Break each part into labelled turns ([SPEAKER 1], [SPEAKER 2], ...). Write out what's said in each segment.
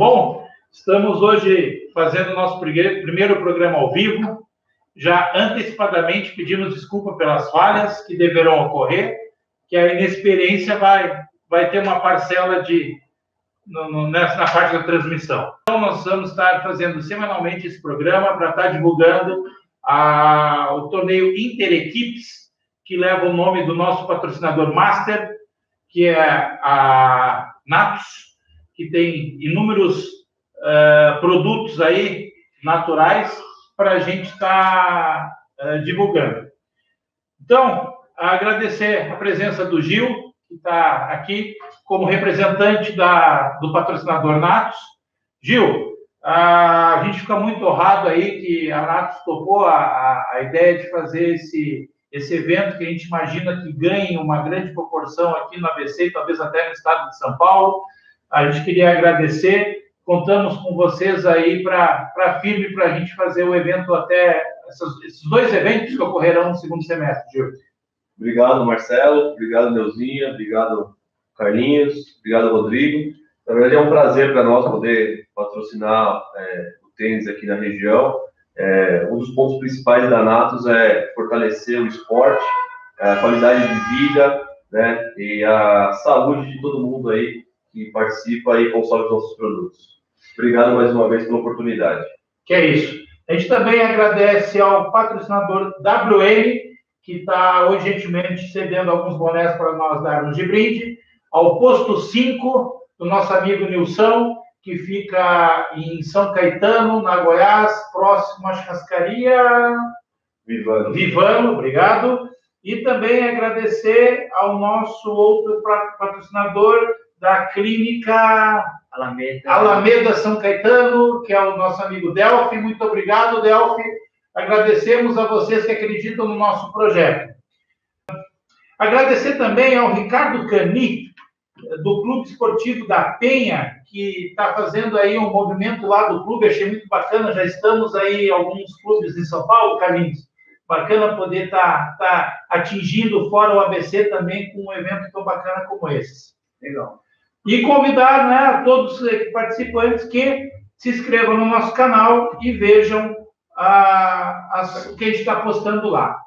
[SPEAKER 1] bom? Estamos hoje fazendo o nosso primeiro programa ao vivo. Já antecipadamente pedimos desculpa pelas falhas que deverão ocorrer, que a inexperiência vai, vai ter uma parcela de no, no, nessa, na parte da transmissão. Então, nós vamos estar fazendo semanalmente esse programa para estar divulgando a, o torneio Interequipes, que leva o nome do nosso patrocinador master, que é a Natus, que tem inúmeros uh, produtos aí naturais para a gente estar tá, uh, divulgando. Então, agradecer a presença do Gil, que está aqui como representante da, do patrocinador Natos. Gil, a gente fica muito honrado aí que a Natos topou a, a, ideia de fazer esse, esse evento que a gente imagina que ganhe uma grande proporção aqui no ABC talvez até no estado de São Paulo. A gente queria agradecer, contamos com vocês aí para firme para a gente fazer o evento até essas, esses dois eventos que ocorrerão no segundo semestre, Gil.
[SPEAKER 2] Obrigado, Marcelo. Obrigado, Neuzinha. Obrigado, Carlinhos. Obrigado, Rodrigo. Na verdade, é um prazer para nós poder patrocinar é, o tênis aqui na região. É, um dos pontos principais da Natus é fortalecer o esporte, a qualidade de vida né, e a saúde de todo mundo aí que participa e consome os nossos produtos. Obrigado mais uma vez pela oportunidade.
[SPEAKER 1] Que é isso. A gente também agradece ao patrocinador WM, que está hoje gentilmente cedendo alguns bonés para nós darmos de brinde, ao posto 5, do nosso amigo Nilson, que fica em São Caetano, na Goiás, próximo à churrascaria
[SPEAKER 2] Vivano.
[SPEAKER 1] Vivano, obrigado. E também agradecer ao nosso outro patrocinador, da Clínica Alameda. Alameda São Caetano, que é o nosso amigo Delphi. Muito obrigado, Delphi. Agradecemos a vocês que acreditam no nosso projeto. Agradecer também ao Ricardo Cani, do Clube Esportivo da Penha, que está fazendo aí um movimento lá do clube, achei muito bacana, já estamos aí alguns clubes em São Paulo, Carlinhos, bacana poder estar tá, tá atingindo fora o ABC também com um evento tão bacana como esse.
[SPEAKER 2] Legal.
[SPEAKER 1] E convidar né, todos os participantes que se inscrevam no nosso canal e vejam a, o que a gente está postando lá.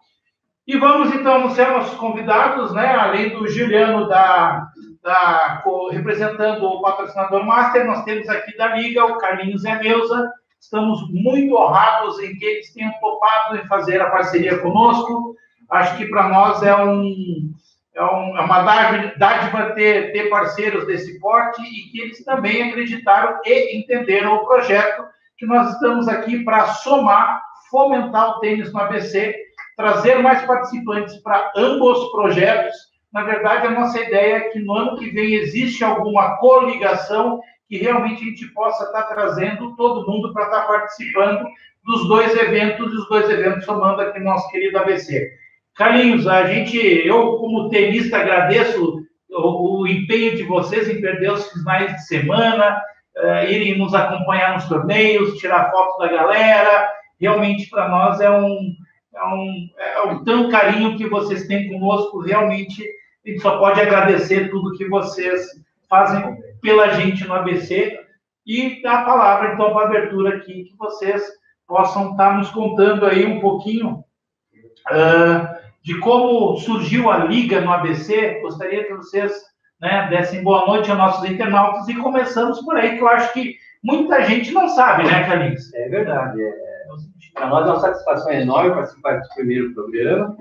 [SPEAKER 1] E vamos então anunciar nossos convidados, né? Além do Juliano da, da representando o patrocinador Master, nós temos aqui da Liga o Carlinhos e a Neuza. Estamos muito honrados em que eles tenham topado em fazer a parceria conosco. Acho que para nós é um, é, é uma dádiva ter, ter parceiros desse porte e que eles também acreditaram e entenderam o projeto que nós estamos aqui para somar, fomentar o tênis no ABC, trazer mais participantes para ambos projetos. Na verdade, a nossa ideia é que no ano que vem existe alguma coligação que realmente a gente possa estar trazendo todo mundo para estar participando dos dois eventos e os dois eventos somando aqui no nosso querido ABC. Carlinhos, a gente, eu como tenista agradeço o, o empenho de vocês em perder os finais de semana, uh, irem nos acompanhar nos torneios, tirar foto da galera. Realmente para nós é um, é um, é um tão carinho que vocês têm conosco. Realmente a gente só pode agradecer tudo que vocês fazem pela gente no ABC e dar a palavra então para a abertura aqui que vocês possam estar nos contando aí um pouquinho. Uh, de como surgiu a Liga no ABC. Gostaria que vocês né, dessem boa noite aos nossos internautas e começamos por aí, que eu acho que muita gente não sabe, né, Carlinhos?
[SPEAKER 3] É verdade. É, Para nós é uma satisfação enorme participar desse primeiro programa.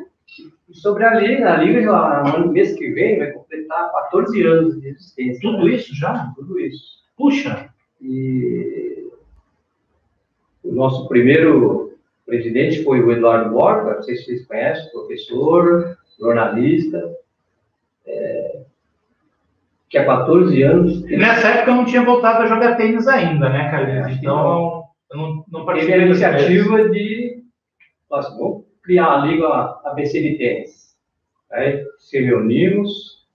[SPEAKER 3] E sobre a Liga, a Liga, no mês que vem, vai completar 14 anos de existência.
[SPEAKER 1] Tudo né? isso já?
[SPEAKER 3] Tudo isso.
[SPEAKER 1] Puxa!
[SPEAKER 3] E o nosso primeiro presidente foi o Eduardo Borba, não sei se vocês conhecem, professor, jornalista, é, que há 14 anos.
[SPEAKER 1] Nessa época eu não tinha voltado a jogar tênis ainda, né, Carlinhos? Então, eu não, não
[SPEAKER 3] participei da iniciativa de. Nossa, vamos criar a Liga ABC de Tênis. Aí se reunimos,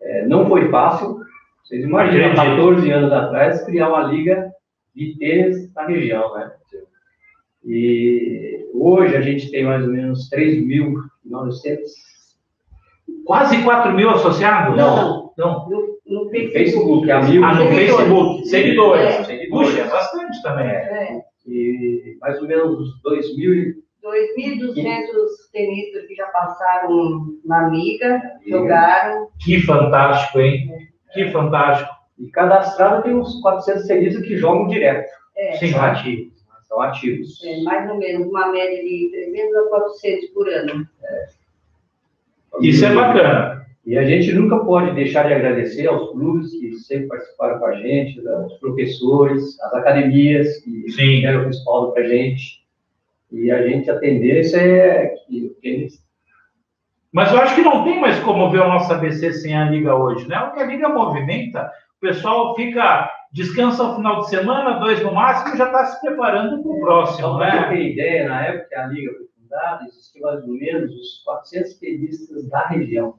[SPEAKER 3] é, não foi fácil. Vocês imaginam, 14 anos atrás, criar uma liga de tênis na região, né? E hoje a gente tem mais ou menos 3.900.
[SPEAKER 1] Quase 4 mil associados?
[SPEAKER 3] Não, Não,
[SPEAKER 4] No, no
[SPEAKER 3] Facebook,
[SPEAKER 4] Facebook.
[SPEAKER 3] amigo.
[SPEAKER 1] Ah, no
[SPEAKER 4] Seguidores.
[SPEAKER 1] Facebook, seguidores.
[SPEAKER 4] É.
[SPEAKER 3] Seguidores.
[SPEAKER 1] Puxa, é bastante também.
[SPEAKER 4] É,
[SPEAKER 3] E mais ou menos uns 2 mil e
[SPEAKER 4] 2.200 tenistas que já passaram na liga,
[SPEAKER 3] E-
[SPEAKER 4] jogaram.
[SPEAKER 1] Que fantástico, hein? Que fantástico.
[SPEAKER 3] E cadastrado tem uns 400 tenistas que jogam direto.
[SPEAKER 4] É,
[SPEAKER 1] Sim.
[SPEAKER 3] São ativos.
[SPEAKER 4] é, mais ou menos uma média de 300 a 400 por ano.
[SPEAKER 1] Isso é bacana.
[SPEAKER 3] E a gente nunca pode deixar de agradecer aos clubes que sempre participaram com a gente, aos professores, às academias que
[SPEAKER 1] Sim.
[SPEAKER 3] deram respaldo para a gente. E a gente, a tendência é que tênis
[SPEAKER 1] Mas eu acho que não tem mais como ver o nosso ABC sem a Liga hoje, né? O que a Liga movimenta, o pessoal fica, descansa o final de semana, dois no máximo, e já está se preparando para o próximo,
[SPEAKER 3] Só para
[SPEAKER 1] né?
[SPEAKER 3] ter ideia, na época que a Liga foi fundada, existiam mais ou menos os 400 tenistas da região.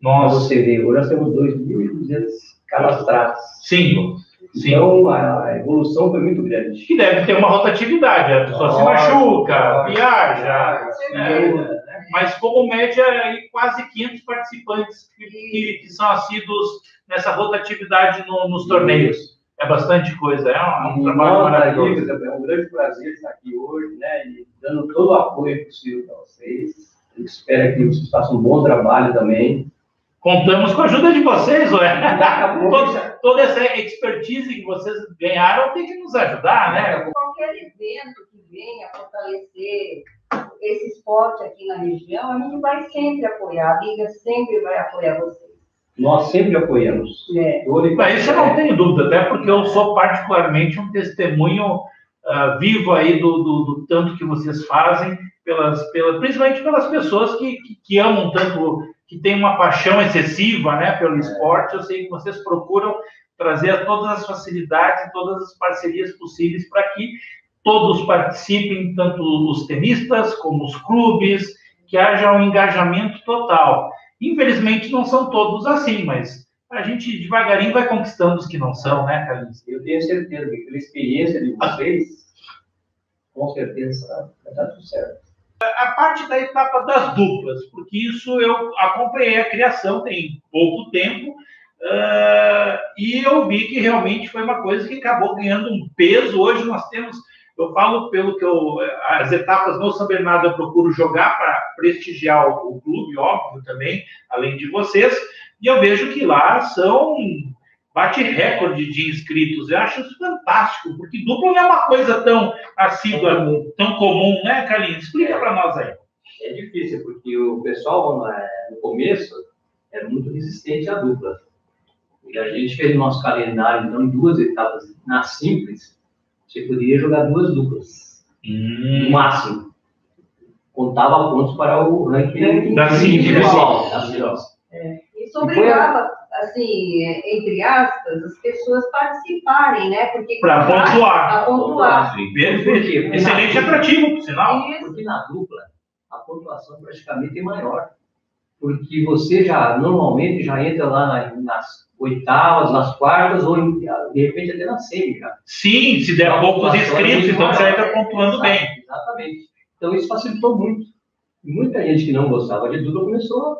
[SPEAKER 1] Nossa,
[SPEAKER 3] você ver, hoje nós temos 2.200 cadastrados.
[SPEAKER 1] sim, sim.
[SPEAKER 3] Então, a evolução foi muito grande.
[SPEAKER 1] Que deve ter uma rotatividade, a pessoa se machuca, viaja,
[SPEAKER 3] É, né?
[SPEAKER 1] Mas como média, aí quase 500 participantes que, que- que são assíduos nessa rotatividade no- nos torneios. É bastante coisa, é um, é um trabalho
[SPEAKER 3] da
[SPEAKER 1] maravilhoso.
[SPEAKER 3] É um grande prazer estar aqui hoje, né, e dando todo o apoio possível para vocês. Eu espero que vocês façam um bom trabalho também.
[SPEAKER 1] Contamos com a ajuda de vocês, ué. Toda, toda essa expertise que vocês ganharam tem que nos ajudar, né?
[SPEAKER 4] Qualquer evento venha fortalecer esse esporte aqui na região, a gente vai sempre apoiar. A Liga sempre vai apoiar vocês.
[SPEAKER 3] Nós sempre apoiamos.
[SPEAKER 4] É.
[SPEAKER 1] Mas isso eu não tenho dúvida, até porque eu sou particularmente um testemunho ah, vivo aí do, do- do tanto que vocês fazem, pelas, pela, principalmente pelas pessoas que, que, que amam tanto, que têm uma paixão excessiva né, pelo esporte. Eu sei que vocês procuram trazer todas as facilidades, todas as parcerias possíveis para que todos participem, tanto os tenistas como os clubes, que haja um engajamento total. Infelizmente não são todos assim, mas a gente devagarinho vai conquistando os que não são, né, Carlinhos?
[SPEAKER 3] Eu tenho certeza que pela experiência de vocês, com certeza vai dar tudo certo.
[SPEAKER 1] A parte da etapa das duplas, porque isso eu acompanhei a criação tem pouco tempo, ah, e eu vi que realmente foi uma coisa que acabou ganhando um peso. Hoje nós temos, eu falo pelo que eu, as etapas no São Bernardo eu procuro jogar para prestigiar o, o clube, óbvio também, além de vocês, e eu vejo que lá são bate recorde de inscritos. Eu acho isso fantástico, porque dupla não é uma coisa tão assídua, tão comum, né, Carlinhos? Explica para nós aí.
[SPEAKER 3] É difícil, porque o pessoal, né, no começo, era muito resistente à dupla. E a gente fez o nosso calendário, então, em duas etapas. Na simples, você poderia jogar duas duplas, no máximo. Contava pontos para o ranking
[SPEAKER 1] Da
[SPEAKER 3] individual. da individual.
[SPEAKER 4] Isso obrigava, assim, entre aspas, as pessoas participarem, né? Porque
[SPEAKER 1] Para pontuar.
[SPEAKER 4] Para pontuar.
[SPEAKER 1] Perfeito. Excelente atrativo, por sinal.
[SPEAKER 4] Isso.
[SPEAKER 3] Porque na dupla, a pontuação praticamente é maior. Porque você já, normalmente, já entra lá na- nas oitavas, nas quartas, ou em- de repente até na semi já.
[SPEAKER 1] Sim, se der poucos inscritos, então você entra pontuando bem.
[SPEAKER 3] Exatamente. Então isso facilitou muito. Muita gente que não gostava de dupla começou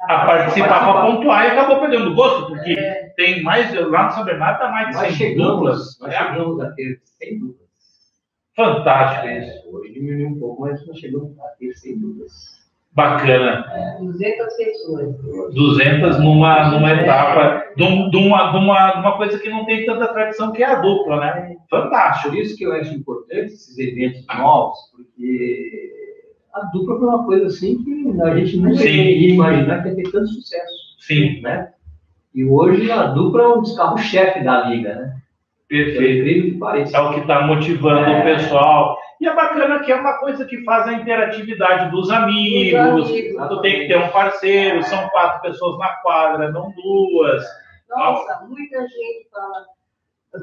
[SPEAKER 1] A participar para pontuar e acabou perdendo o gosto, porque tem mais, lá no São Bernardo está mais de
[SPEAKER 3] Nós
[SPEAKER 1] 100 duplas.
[SPEAKER 3] chegamos, nós
[SPEAKER 1] É
[SPEAKER 3] chegamos a ter 100 duplas.
[SPEAKER 1] fantástico isso.
[SPEAKER 3] É, hoje diminuiu um pouco, mas nós chegamos a ter 100 duplas.
[SPEAKER 1] Bacana.
[SPEAKER 4] 200 pessoas.
[SPEAKER 1] 200 numa, numa etapa, de, um- de uma, de, uma, de uma coisa que não tem tanta tradição, que é a dupla, né? Fantástico.
[SPEAKER 3] Por isso que eu acho importante esses eventos novos, porque a dupla foi uma coisa assim que a gente nunca
[SPEAKER 1] Sim.
[SPEAKER 3] ia imaginar que ia ter tanto sucesso.
[SPEAKER 1] Sim,
[SPEAKER 3] Né? E hoje a dupla é um dos carros-chefe da liga, né? É
[SPEAKER 1] perfeito. É o que está motivando
[SPEAKER 3] É.
[SPEAKER 1] o pessoal. E é bacana que é uma coisa que faz a interatividade dos amigos.
[SPEAKER 4] Amigos.
[SPEAKER 1] Tu tem que ter um parceiro, são quatro pessoas na quadra, não duas.
[SPEAKER 4] Nossa, muita gente fala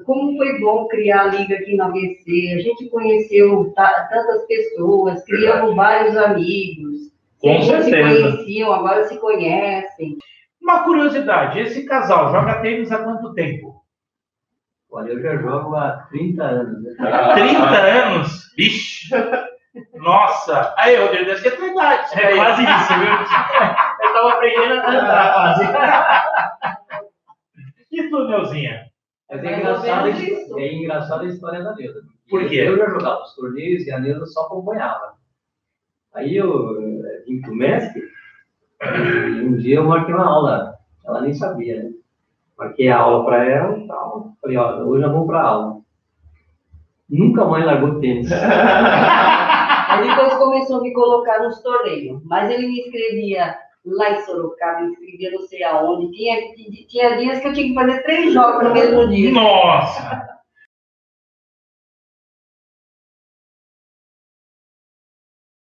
[SPEAKER 4] como foi bom criar a liga aqui na ABC. A gente conheceu ta- tantas pessoas, criamos vários amigos.
[SPEAKER 1] Com
[SPEAKER 4] que não se
[SPEAKER 1] certeza.
[SPEAKER 4] conheciam, agora se conhecem.
[SPEAKER 1] Uma curiosidade, esse casal joga tênis há quanto tempo?
[SPEAKER 3] Olha, eu já jogo há 30 anos. Né?
[SPEAKER 1] 30 anos? Vixe! Nossa! Aí, Rodrigo, deve ser tua idade.
[SPEAKER 5] É quase isso, viu? eu tava aprendendo a cantar ah, quase.
[SPEAKER 3] e
[SPEAKER 4] tu, Neuzinha?
[SPEAKER 3] Mas é, engraçado, é engraçada a história da Neuza.
[SPEAKER 1] Por quê?
[SPEAKER 3] Eu já jogava os torneios e a Neuza só acompanhava. Aí eu eh, vim para o mestre e um dia eu marquei uma aula. Ela nem sabia, né? Marquei a aula para ela e tal. Falei, ó, hoje eu vou pra aula. Nunca mais largou tênis.
[SPEAKER 4] Aí depois começou a me colocar nos torneios. Mas ele me inscrevia lá em Sorocaba, me inscrevia não sei aonde. Tinha, tinha dias que eu tinha que fazer três jogos no mesmo dia.
[SPEAKER 1] Nossa!